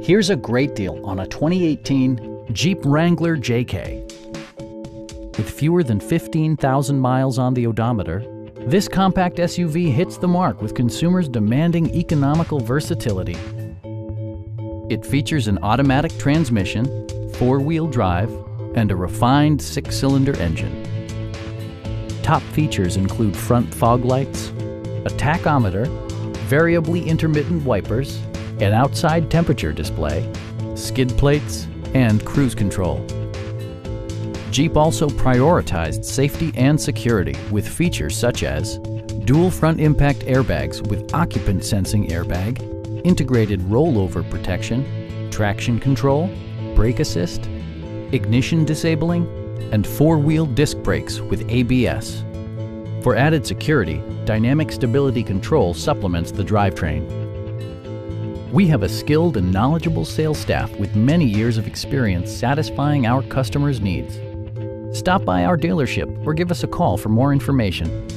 Here's a great deal on a 2018 Jeep Wrangler JK. With fewer than 15,000 miles on the odometer, this compact SUV hits the mark with consumers demanding economical versatility. It features an automatic transmission, four-wheel drive, and a refined six-cylinder engine. Top features include front fog lights, a tachometer, variably intermittent wipers, an outside temperature display, skid plates, and cruise control. Jeep also prioritized safety and security with features such as dual front impact airbags with occupant sensing airbag, integrated rollover protection, traction control, brake assist, ignition disabling, and four-wheel disc brakes with ABS. For added security, Dynamic Stability Control supplements the drivetrain. We have a skilled and knowledgeable sales staff with many years of experience satisfying our customers' needs. Stop by our dealership or give us a call for more information.